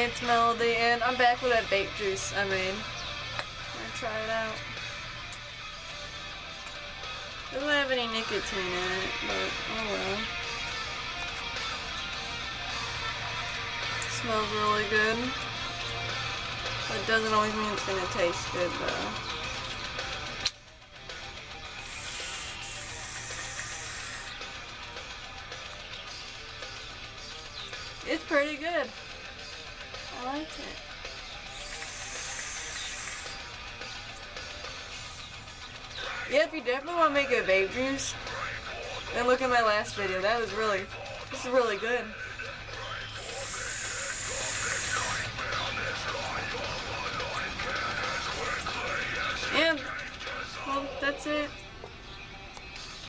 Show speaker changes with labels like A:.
A: It's Melody, and I'm back with that vape juice I made. I'm try it out. Doesn't have any nicotine in it, but oh well. smells really good. But doesn't always mean it's gonna taste good though. It's pretty good. Yeah, if you definitely want to make a vape juice, then look at my last video. That was really, this is really good. And, well, that's it.